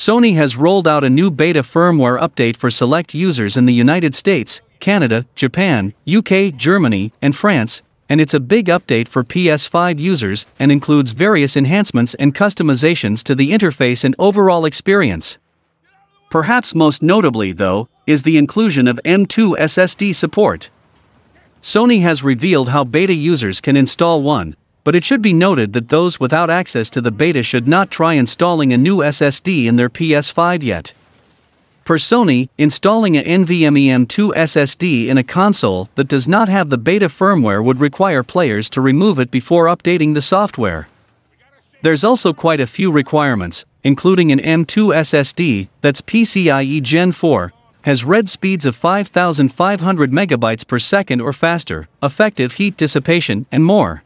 Sony has rolled out a new beta firmware update for select users in the United States, Canada, Japan, UK, Germany, and France, and it's a big update for PS5 users and includes various enhancements and customizations to the interface and overall experience. Perhaps most notably, though, is the inclusion of M2 SSD support. Sony has revealed how beta users can install one, but it should be noted that those without access to the beta should not try installing a new SSD in their PS5 yet. Per Sony, installing a NVMe M2 SSD in a console that does not have the beta firmware would require players to remove it before updating the software. There's also quite a few requirements, including an M2 SSD that's PCIe Gen 4, has read speeds of 5500 megabytes per second or faster, effective heat dissipation, and more.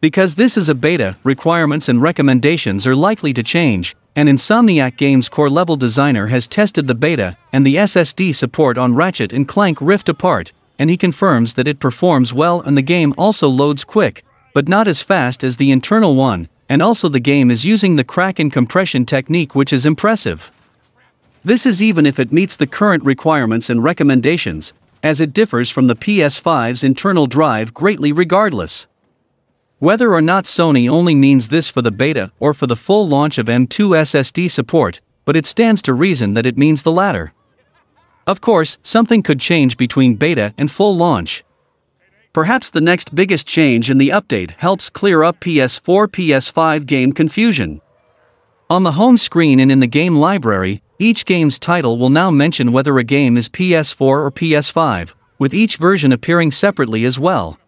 Because this is a beta, requirements and recommendations are likely to change, and Insomniac Games core level designer has tested the beta and the SSD support on Ratchet and Clank Rift Apart, and he confirms that it performs well and the game also loads quick, but not as fast as the internal one, and also the game is using the Kraken compression technique which is impressive. This is even if it meets the current requirements and recommendations, as it differs from the PS5's internal drive greatly regardless. Whether or not Sony only means this for the beta or for the full launch of M2 SSD support, but it stands to reason that it means the latter. Of course, something could change between beta and full launch. Perhaps the next biggest change in the update helps clear up PS4 PS5 game confusion. On the home screen and in the game library, each game's title will now mention whether a game is PS4 or PS5, with each version appearing separately as well.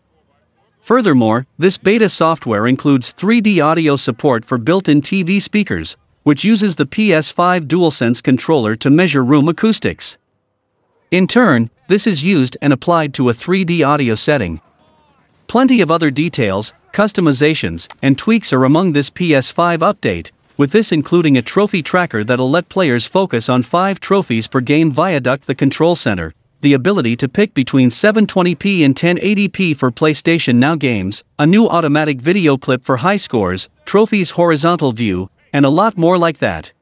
Furthermore, this beta software includes 3D audio support for built-in TV speakers, which uses the PS5 DualSense controller to measure room acoustics. In turn, this is used and applied to a 3D audio setting. Plenty of other details, customizations, and tweaks are among this PS5 update, with this including a trophy tracker that'll let players focus on 5 trophies per game via Duck the Control Center, the ability to pick between 720p and 1080p for PlayStation Now games, a new automatic video clip for high scores, trophies horizontal view, and a lot more like that.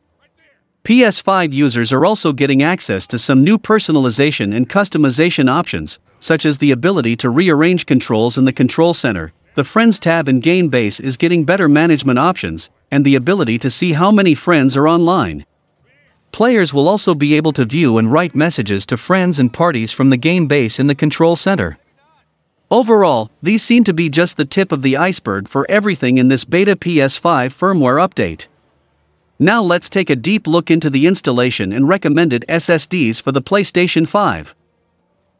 PS5 users are also getting access to some new personalization and customization options, such as the ability to rearrange controls in the control center. The Friends tab in Game Base is getting better management options, and the ability to see how many friends are online. Players will also be able to view and write messages to friends and parties from the game base in the control center. Overall, these seem to be just the tip of the iceberg for everything in this beta PS5 firmware update. Now let's take a deep look into the installation and recommended SSDs for the PlayStation 5.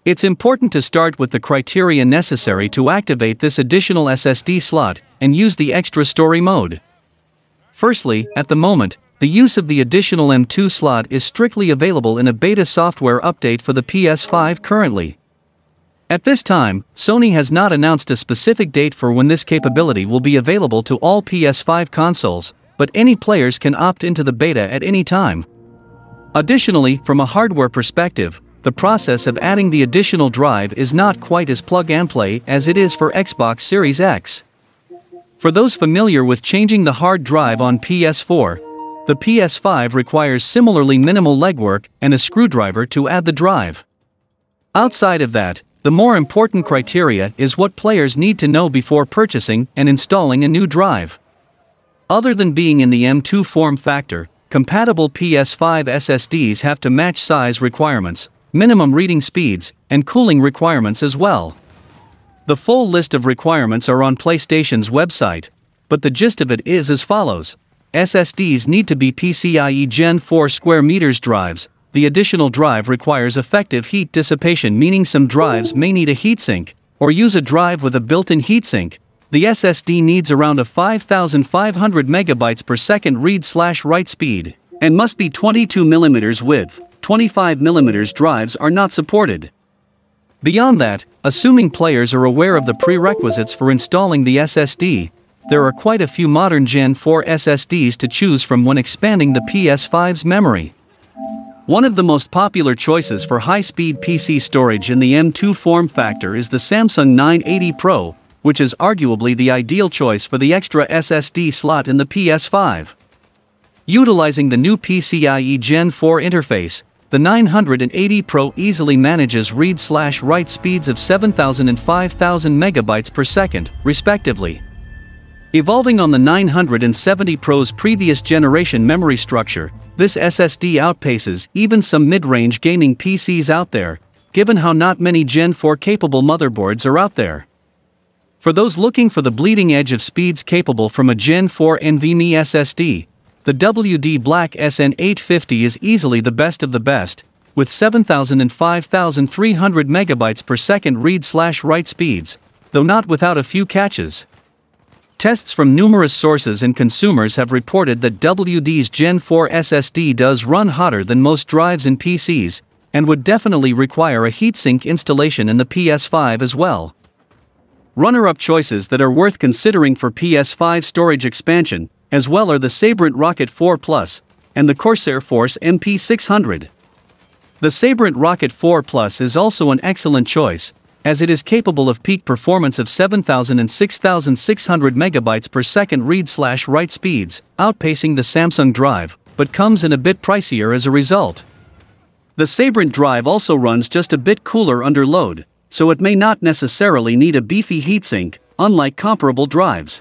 It's important to start with the criteria necessary to activate this additional SSD slot and use the extra story mode. Firstly, at the moment, the use of the additional M2 slot is strictly available in a beta software update for the PS5 currently. At this time, Sony has not announced a specific date for when this capability will be available to all PS5 consoles, but any players can opt into the beta at any time. Additionally, from a hardware perspective, the process of adding the additional drive is not quite as plug and play as it is for Xbox Series X. For those familiar with changing the hard drive on PS4, the PS5 requires similarly minimal legwork and a screwdriver to add the drive. Outside of that, the more important criteria is what players need to know before purchasing and installing a new drive. Other than being in the M2 form factor, compatible PS5 SSDs have to match size requirements, minimum reading speeds, and cooling requirements as well. The full list of requirements are on PlayStation's website, but the gist of it is as follows SSDs need to be PCIe Gen 4 square meters drives. The additional drive requires effective heat dissipation, meaning some drives may need a heatsink, or use a drive with a built in heatsink. The SSD needs around a 5500 megabytes per second read slash write speed, and must be 22 mm width. 25 mm drives are not supported. Beyond that, assuming players are aware of the prerequisites for installing the SSD, there are quite a few modern Gen 4 SSDs to choose from when expanding the PS5's memory. One of the most popular choices for high-speed PC storage in the M2 form factor is the Samsung 980 Pro, which is arguably the ideal choice for the extra SSD slot in the PS5. Utilizing the new PCIe Gen 4 interface, the 980 Pro easily manages read-slash-write speeds of 7000 and 5000 megabytes per second, respectively. Evolving on the 970 Pro's previous generation memory structure, this SSD outpaces even some mid-range gaming PCs out there, given how not many Gen 4 capable motherboards are out there. For those looking for the bleeding edge of speeds capable from a Gen 4 NVMe SSD, the WD Black SN850 is easily the best of the best, with 7000 and 5300 megabytes per second read-slash-write speeds, though not without a few catches. Tests from numerous sources and consumers have reported that WD's Gen 4 SSD does run hotter than most drives in PCs, and would definitely require a heatsink installation in the PS5 as well. Runner-up choices that are worth considering for PS5 storage expansion as well are the Sabrent Rocket 4 Plus and the Corsair Force MP600. The Sabrent Rocket 4 Plus is also an excellent choice, as it is capable of peak performance of 7000 and 6600 megabytes per second read-slash-write speeds, outpacing the Samsung Drive, but comes in a bit pricier as a result. The Sabrent Drive also runs just a bit cooler under load, so it may not necessarily need a beefy heatsink, unlike comparable drives.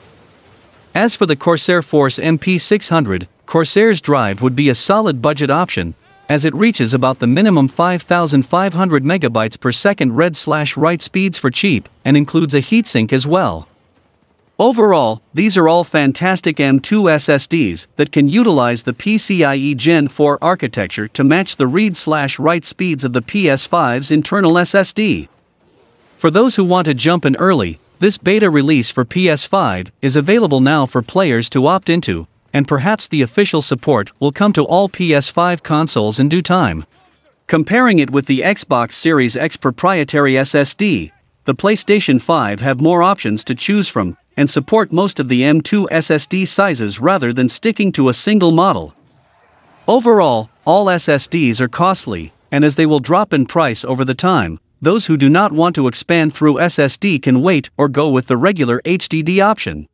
As for the Corsair Force MP600, Corsair's drive would be a solid budget option, as it reaches about the minimum 5500 megabytes per second read-slash-write speeds for cheap, and includes a heatsink as well. Overall, these are all fantastic M2 SSDs that can utilize the PCIe Gen 4 architecture to match the read-slash-write speeds of the PS5's internal SSD. For those who want to jump in early, this beta release for PS5 is available now for players to opt into, and perhaps the official support will come to all PS5 consoles in due time. Comparing it with the Xbox Series X proprietary SSD, the PlayStation 5 have more options to choose from and support most of the M2 SSD sizes rather than sticking to a single model. Overall, all SSDs are costly, and as they will drop in price over the time, those who do not want to expand through SSD can wait or go with the regular HDD option.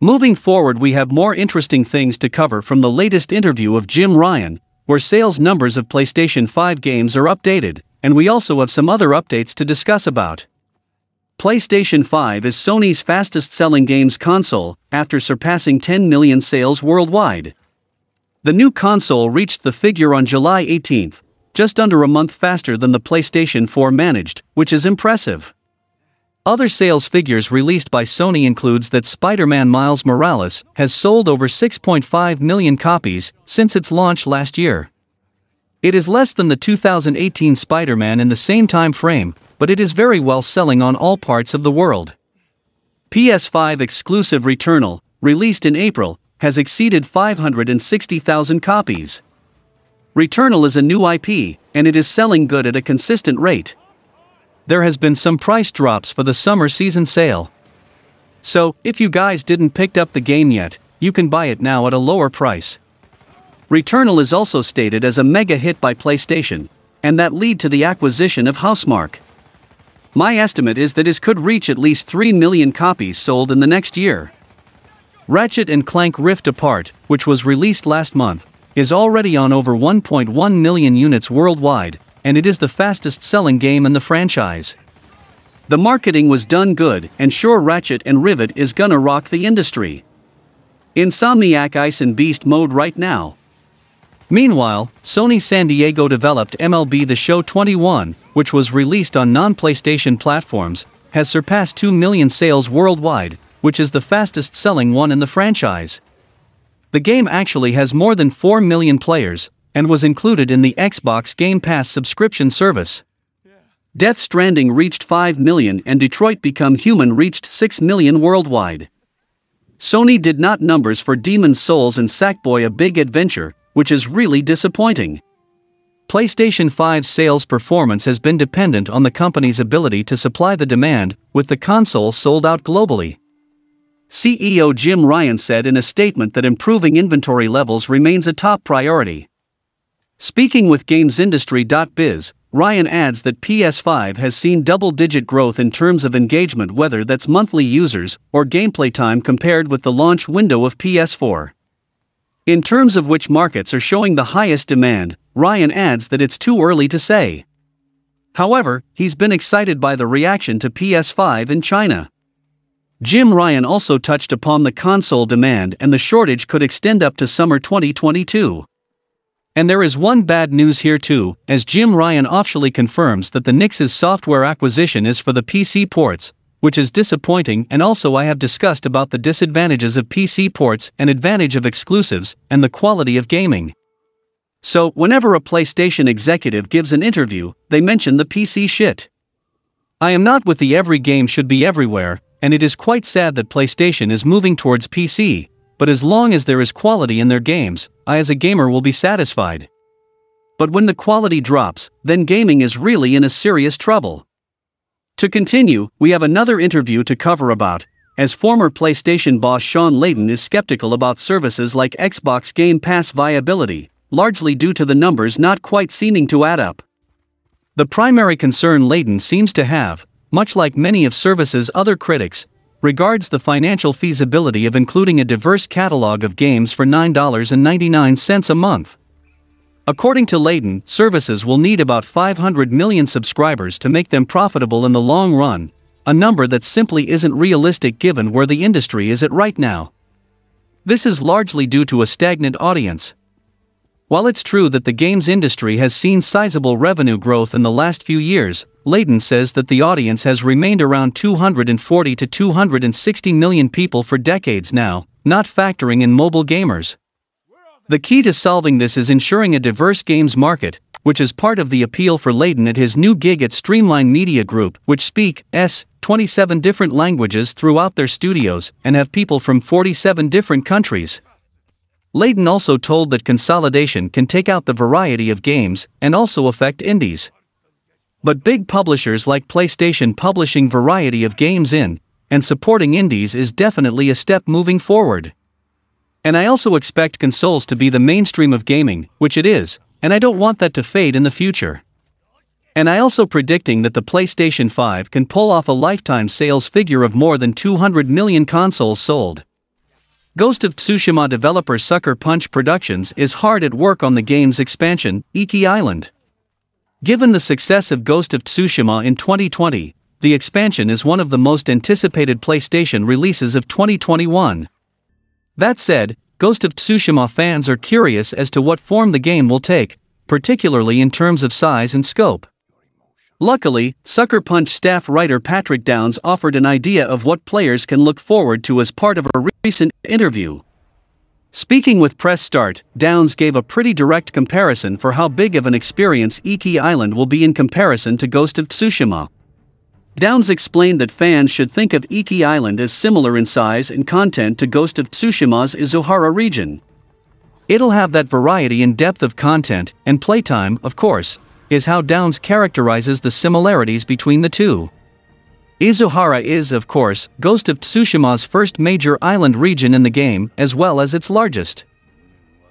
Moving forward, we have more interesting things to cover from the latest interview of Jim Ryan, where sales numbers of PlayStation 5 games are updated, and we also have some other updates to discuss about. PlayStation 5 is Sony's fastest selling games console after surpassing 10 million sales worldwide. The new console reached the figure on July 18, just under a month faster than the PlayStation 4 managed, which is impressive. Other sales figures released by Sony includes that Spider-Man Miles Morales has sold over 6.5 million copies since its launch last year. It is less than the 2018 Spider-Man in the same time frame, but it is very well selling on all parts of the world. PS5 exclusive Returnal, released in April, has exceeded 560,000 copies. Returnal is a new IP, and it is selling good at a consistent rate. There has been some price drops for the summer season sale. So, if you guys didn't picked up the game yet, you can buy it now at a lower price. Returnal is also stated as a mega hit by PlayStation, and that lead to the acquisition of Housemarque. My estimate is that it could reach at least 3 million copies sold in the next year. Ratchet and Clank Rift Apart, which was released last month, is already on over 1.1 million units worldwide, and it is the fastest selling game in the franchise. The marketing was done good, and sure Ratchet and Rivet is gonna rock the industry. Insomniac Ice and Beast mode right now. Meanwhile, Sony San Diego developed MLB The Show 21, which was released on non PlayStation platforms, has surpassed 2 million sales worldwide, which is the fastest selling one in the franchise. The game actually has more than 4 million players, and was included in the Xbox Game Pass subscription service. Death Stranding reached 5 million and Detroit Become Human reached 6 million worldwide. Sony did not numbers for Demon's Souls and Sackboy A Big Adventure, which is really disappointing. PlayStation 5's sales performance has been dependent on the company's ability to supply the demand, with the console sold out globally. CEO Jim Ryan said in a statement that improving inventory levels remains a top priority. Speaking with GamesIndustry.biz, Ryan adds that PS5 has seen double digit growth in terms of engagement, whether that's monthly users or gameplay time compared with the launch window of PS4. In terms of which markets are showing the highest demand, Ryan adds that it's too early to say. However, he's been excited by the reaction to PS5 in China. Jim Ryan also touched upon the console demand and the shortage could extend up to summer 2022. And there is one bad news here too, as Jim Ryan officially confirms that the Nixxes software acquisition is for the PC ports, which is disappointing and also I have discussed about the disadvantages of PC ports and advantage of exclusives and the quality of gaming. So, whenever a PlayStation executive gives an interview, they mention the PC shit. I am not with the every game should be everywhere, and it is quite sad that PlayStation is moving towards PC, but as long as there is quality in their games, I as a gamer will be satisfied. But when the quality drops, then gaming is really in a serious trouble. To continue, we have another interview to cover about, as former PlayStation boss Shawn Layden is skeptical about services like Xbox Game Pass viability, largely due to the numbers not quite seeming to add up. The primary concern Layden seems to have, much like many of Service's other critics, regards the financial feasibility of including a diverse catalog of games for $9.99 a month. According to Layden, services will need about 500 million subscribers to make them profitable in the long run, a number that simply isn't realistic given where the industry is at right now. This is largely due to a stagnant audience, while it's true that the games industry has seen sizable revenue growth in the last few years, Layden says that the audience has remained around 240 to 260 million people for decades now, not factoring in mobile gamers. The key to solving this is ensuring a diverse games market, which is part of the appeal for Layden at his new gig at Streamline Media Group, which speak s 27 different languages throughout their studios and have people from 47 different countries. Layden also told that consolidation can take out the variety of games and also affect indies. But big publishers like PlayStation publishing variety of games in and supporting indies is definitely a step moving forward. And I also expect consoles to be the mainstream of gaming, which it is, and I don't want that to fade in the future. And I also predicting that the PlayStation 5 can pull off a lifetime sales figure of more than 200 million consoles sold. Ghost of Tsushima developer Sucker Punch Productions is hard at work on the game's expansion, Iki Island. Given the success of Ghost of Tsushima in 2020, the expansion is one of the most anticipated PlayStation releases of 2021. That said, Ghost of Tsushima fans are curious as to what form the game will take, particularly in terms of size and scope. Luckily, Sucker Punch staff writer Patrick Downs offered an idea of what players can look forward to as part of a recent interview. Speaking with Press Start, Downs gave a pretty direct comparison for how big of an experience Iki Island will be in comparison to Ghost of Tsushima. Downs explained that fans should think of Iki Island as similar in size and content to Ghost of Tsushima's Izuhara region. It'll have that variety and depth of content, and playtime, of course, is how Downs characterizes the similarities between the two. Izuhara is, of course, Ghost of Tsushima's first major island region in the game, as well as its largest.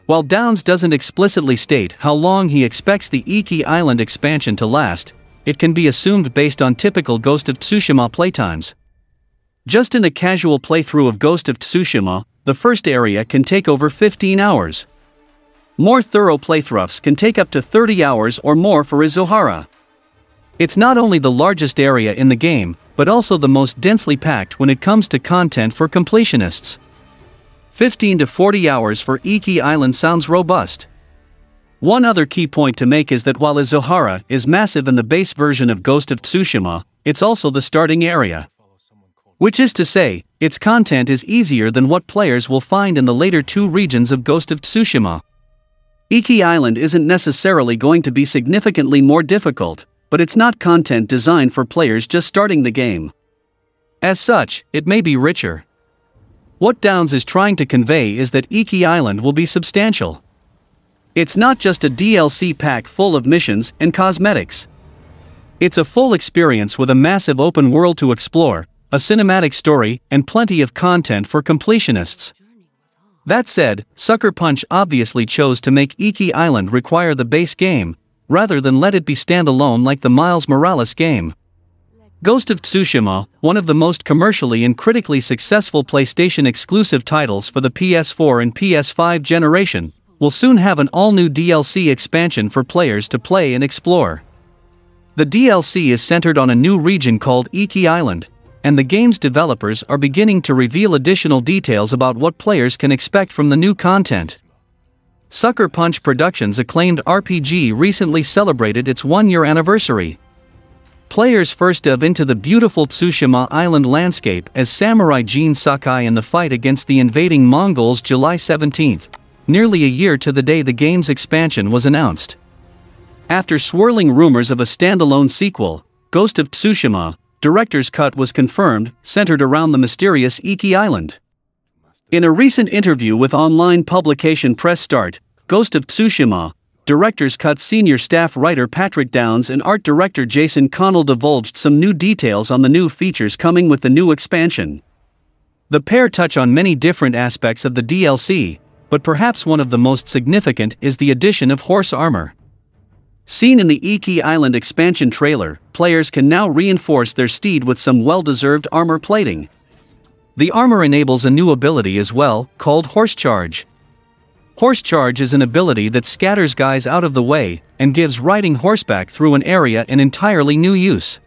While Downs doesn't explicitly state how long he expects the Iki Island expansion to last, it can be assumed based on typical Ghost of Tsushima playtimes. Just in a casual playthrough of Ghost of Tsushima, the first area can take over 15 hours. More thorough playthroughs can take up to 30 hours or more for Izuhara. It's not only the largest area in the game, but also the most densely packed when it comes to content for completionists. 15 to 40 hours for Iki Island sounds robust. One other key point to make is that while Izuhara is massive in the base version of Ghost of Tsushima, it's also the starting area. Which is to say, its content is easier than what players will find in the later two regions of Ghost of Tsushima. Iki Island isn't necessarily going to be significantly more difficult, but it's not content designed for players just starting the game. As such, it may be richer. What Downs is trying to convey is that Iki Island will be substantial. It's not just a DLC pack full of missions and cosmetics. It's a full experience with a massive open world to explore, a cinematic story, and plenty of content for completionists. That said, Sucker Punch obviously chose to make Iki Island require the base game, rather than let it be standalone like the Miles Morales game. Ghost of Tsushima, one of the most commercially and critically successful PlayStation exclusive titles for the PS4 and PS5 generation, will soon have an all new DLC expansion for players to play and explore. The DLC is centered on a new region called Iki Island, and the game's developers are beginning to reveal additional details about what players can expect from the new content. Sucker Punch Productions' acclaimed RPG recently celebrated its one year anniversary. Players first dove into the beautiful Tsushima Island landscape as Samurai Jin Sakai in the fight against the invading Mongols July 17, nearly a year to the day the game's expansion was announced. After swirling rumors of a standalone sequel, Ghost of Tsushima, director's cut was confirmed, centered around the mysterious Iki Island. In a recent interview with online publication Press Start, Ghost of Tsushima, director's cut senior staff writer Patrick Downs and art director Jason Connell divulged some new details on the new features coming with the new expansion. The pair touch on many different aspects of the DLC, but perhaps one of the most significant is the addition of horse armor. Seen in the Iki Island expansion trailer, players can now reinforce their steed with some well-deserved armor plating. The armor enables a new ability as well, called Horse Charge. Horse Charge is an ability that scatters guys out of the way and gives riding horseback through an area an entirely new use.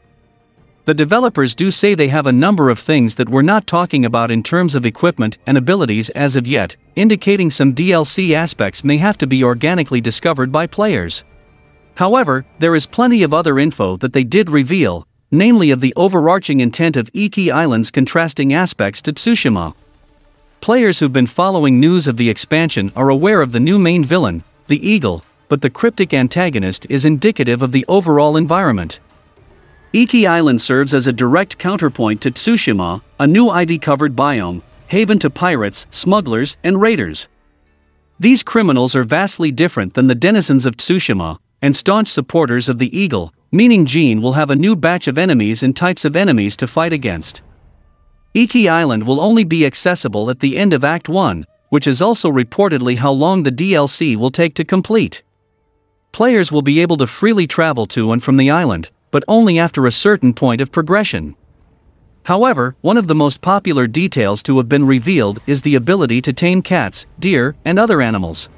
The developers do say they have a number of things that we're not talking about in terms of equipment and abilities as of yet, indicating some DLC aspects may have to be organically discovered by players. However, there is plenty of other info that they did reveal, namely of the overarching intent of Iki Island's contrasting aspects to Tsushima. Players who've been following news of the expansion are aware of the new main villain, the Eagle, but the cryptic antagonist is indicative of the overall environment. Iki Island serves as a direct counterpoint to Tsushima, a new ivy-covered biome, haven to pirates, smugglers, and raiders. These criminals are vastly different than the denizens of Tsushima, and staunch supporters of the Eagle, meaning Jin will have a new batch of enemies and types of enemies to fight against. Iki Island will only be accessible at the end of Act 1, which is also reportedly how long the DLC will take to complete. Players will be able to freely travel to and from the island, but only after a certain point of progression. However, one of the most popular details to have been revealed is the ability to tame cats, deer, and other animals.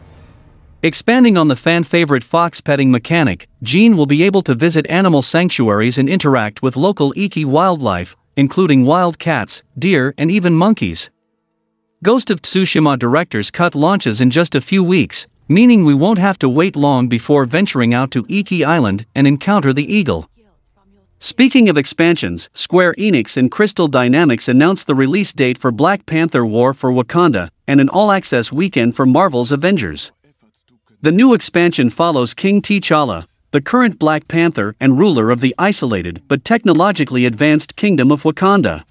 Expanding on the fan favorite fox petting mechanic, Jin will be able to visit animal sanctuaries and interact with local Iki wildlife, including wild cats, deer, and even monkeys. Ghost of Tsushima Director's Cut launches in just a few weeks, meaning we won't have to wait long before venturing out to Iki Island and encounter the eagle. Speaking of expansions, Square Enix and Crystal Dynamics announced the release date for Black Panther War for Wakanda and an all access weekend for Marvel's Avengers. The new expansion follows King T'Challa, the current Black Panther and ruler of the isolated but technologically advanced Kingdom of Wakanda.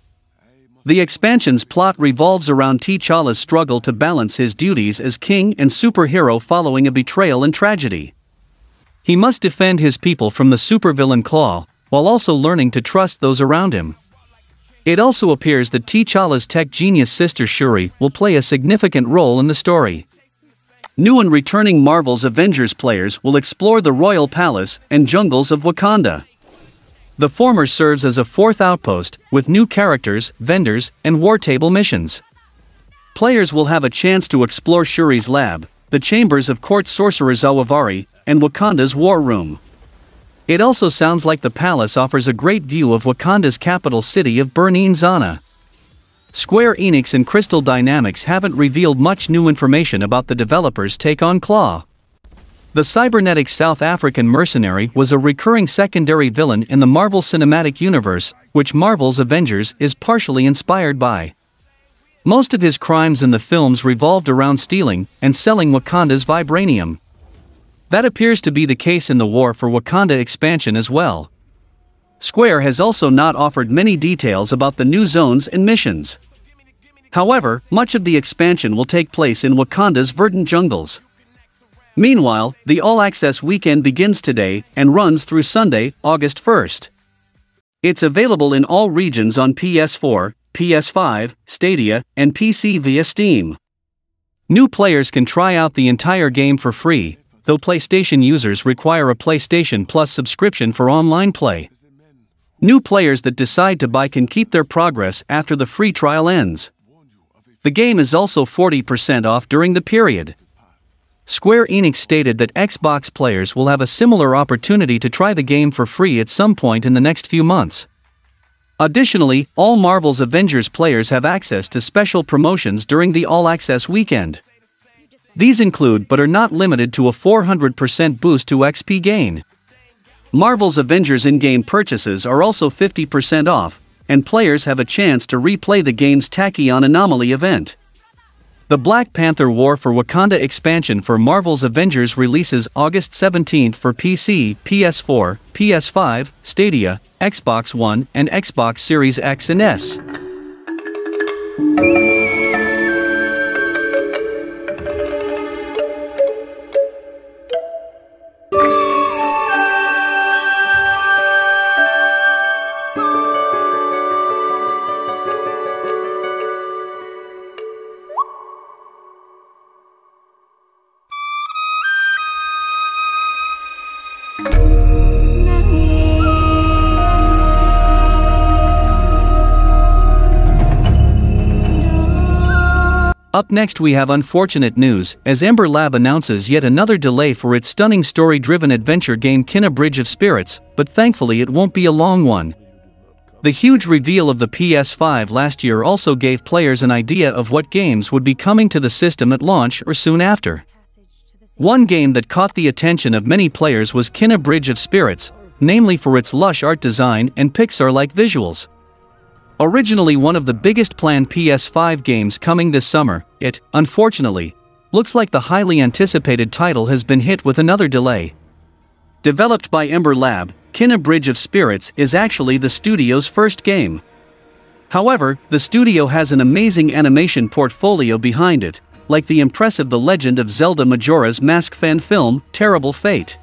The expansion's plot revolves around T'Challa's struggle to balance his duties as king and superhero following a betrayal and tragedy. He must defend his people from the supervillain Claw, while also learning to trust those around him. It also appears that T'Challa's tech genius sister Shuri will play a significant role in the story. New and returning Marvel's Avengers players will explore the Royal Palace and jungles of Wakanda. The former serves as a fourth outpost, with new characters, vendors, and war table missions. Players will have a chance to explore Shuri's lab, the chambers of court sorcerer Zawavari, and Wakanda's war room. It also sounds like the palace offers a great view of Wakanda's capital city of Birnin Zana. Square Enix and Crystal Dynamics haven't revealed much new information about the developers' take on Claw. The cybernetic South African mercenary was a recurring secondary villain in the Marvel Cinematic Universe, which Marvel's Avengers is partially inspired by. Most of his crimes in the films revolved around stealing and selling Wakanda's vibranium. That appears to be the case in the War for Wakanda expansion as well. Square has also not offered many details about the new zones and missions. However, much of the expansion will take place in Wakanda's verdant jungles. Meanwhile, the All Access weekend begins today and runs through Sunday, August 1st. It's available in all regions on PS4, PS5, Stadia, and PC via Steam. New players can try out the entire game for free, though PlayStation users require a PlayStation Plus subscription for online play. New players that decide to buy can keep their progress after the free trial ends. The game is also 40% off during the period. Square Enix stated that Xbox players will have a similar opportunity to try the game for free at some point in the next few months. Additionally, all Marvel's Avengers players have access to special promotions during the All Access weekend. These include but are not limited to a 400% boost to XP gain. Marvel's Avengers in-game purchases are also 50% off, and players have a chance to replay the game's Tachyon Anomaly event. The Black Panther War for Wakanda expansion for Marvel's Avengers releases August 17 for PC, PS4, PS5, Stadia, Xbox One, and Xbox Series X and S. Up next we have unfortunate news, as Ember Lab announces yet another delay for its stunning story-driven adventure game Kena Bridge of Spirits, but thankfully it won't be a long one. The huge reveal of the PS5 last year also gave players an idea of what games would be coming to the system at launch or soon after. One game that caught the attention of many players was Kena Bridge of Spirits, namely for its lush art design and Pixar-like visuals. Originally one of the biggest planned PS5 games coming this summer, it, unfortunately, looks like the highly anticipated title has been hit with another delay. Developed by Ember Lab, Kena Bridge of Spirits is actually the studio's first game. However, the studio has an amazing animation portfolio behind it, like the impressive The Legend of Zelda Majora's Mask fan film, Terrible Fate.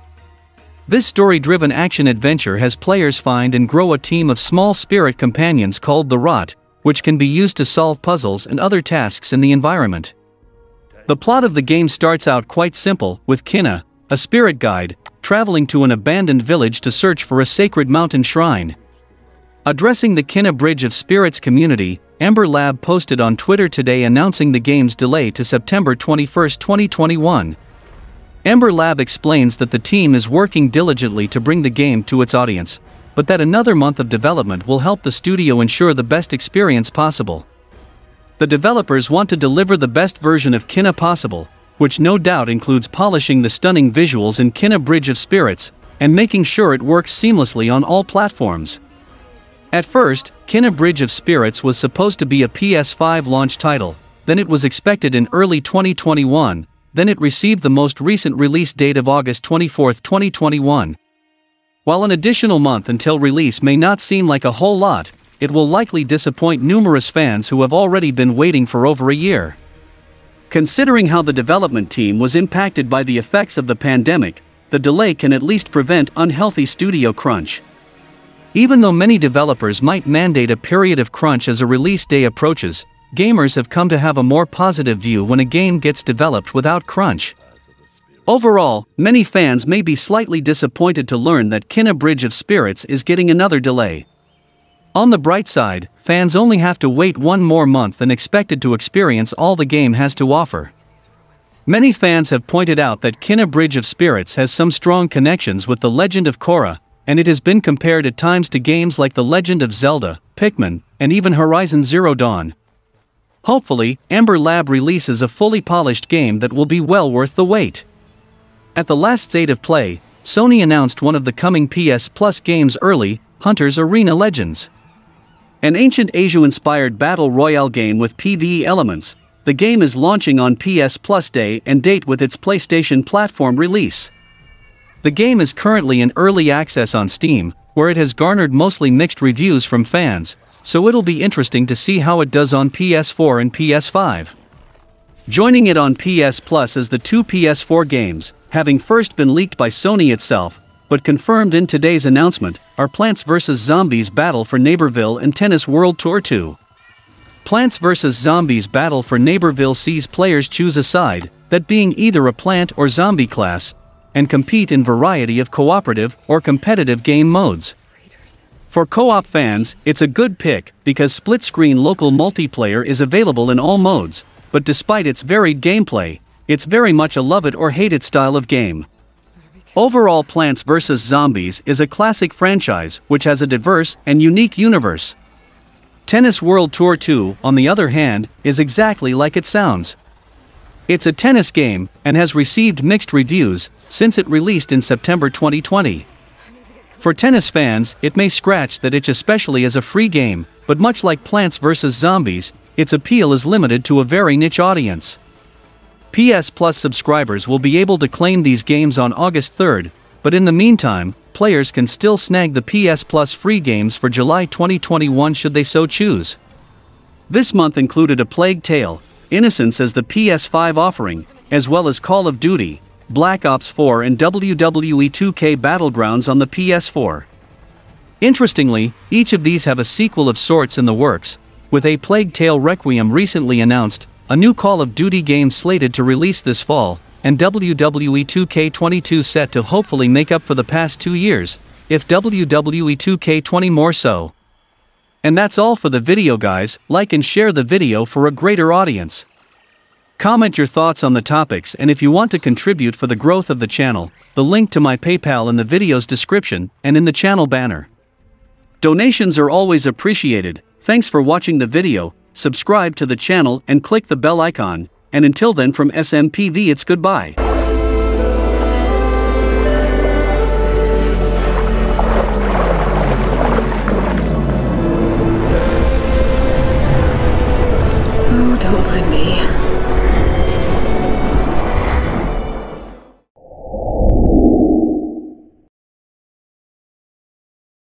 This story-driven action-adventure has players find and grow a team of small spirit companions called the Rot, which can be used to solve puzzles and other tasks in the environment. The plot of the game starts out quite simple, with Kena, a spirit guide, traveling to an abandoned village to search for a sacred mountain shrine. Addressing the Kena Bridge of Spirits community, Ember Lab posted on Twitter today announcing the game's delay to September 21, 2021. Ember Lab explains that the team is working diligently to bring the game to its audience, but that another month of development will help the studio ensure the best experience possible. The developers want to deliver the best version of Kena possible, which no doubt includes polishing the stunning visuals in Kena Bridge of Spirits, and making sure it works seamlessly on all platforms. At first, Kena Bridge of Spirits was supposed to be a PS5 launch title, then it was expected in early 2021, then it received the most recent release date of August 24, 2021. While an additional month until release may not seem like a whole lot, it will likely disappoint numerous fans who have already been waiting for over a year. Considering how the development team was impacted by the effects of the pandemic, the delay can at least prevent unhealthy studio crunch. Even though many developers might mandate a period of crunch as a release day approaches, gamers have come to have a more positive view when a game gets developed without crunch. Overall, many fans may be slightly disappointed to learn that Kena Bridge of Spirits is getting another delay. On the bright side, fans only have to wait one more month and expected to experience all the game has to offer. Many fans have pointed out that Kena Bridge of Spirits has some strong connections with The Legend of Korra, and it has been compared at times to games like The Legend of Zelda, Pikmin, and even Horizon Zero Dawn, Hopefully, Ember Lab releases a fully polished game that will be well worth the wait. At the last state of play, Sony announced one of the coming PS Plus games early, Hunter's Arena Legends. An ancient Asia-inspired battle royale game with PvE elements, the game is launching on PS Plus Day and date with its PlayStation platform release. The game is currently in early access on Steam, where it has garnered mostly mixed reviews from fans, so it'll be interesting to see how it does on PS4 and PS5. Joining it on PS Plus is the two PS4 games, having first been leaked by Sony itself, but confirmed in today's announcement, are Plants vs. Zombies Battle for Neighborville and Tennis World Tour 2. Plants vs. Zombies Battle for Neighborville sees players choose a side, that being either a plant or zombie class, and compete in variety of cooperative or competitive game modes. For co-op fans, it's a good pick because split-screen local multiplayer is available in all modes, but despite its varied gameplay, it's very much a love it or hate it style of game. Overall Plants vs. Zombies is a classic franchise which has a diverse and unique universe. Tennis World Tour 2, on the other hand, is exactly like it sounds. It's a tennis game and has received mixed reviews since it released in September 2020. For tennis fans, it may scratch that itch especially as a free game, but much like Plants vs. Zombies, its appeal is limited to a very niche audience. PS Plus subscribers will be able to claim these games on August 3rd, but in the meantime, players can still snag the PS Plus free games for July 2021 should they so choose. This month included A Plague Tale, Innocence as the PS5 offering, as well as Call of Duty, Black Ops 4 and WWE 2K Battlegrounds on the PS4. Interestingly, each of these have a sequel of sorts in the works, with A Plague Tale Requiem recently announced, a new Call of Duty game slated to release this fall, and WWE 2K22 set to hopefully make up for the past two years, if WWE 2K20 more so. And that's all for the video guys, like and share the video for a greater audience. Comment your thoughts on the topics and if you want to contribute for the growth of the channel, the link to my PayPal in the video's description and in the channel banner. Donations are always appreciated, thanks for watching the video, subscribe to the channel and click the bell icon, and until then from SMPV it's goodbye. Mind me.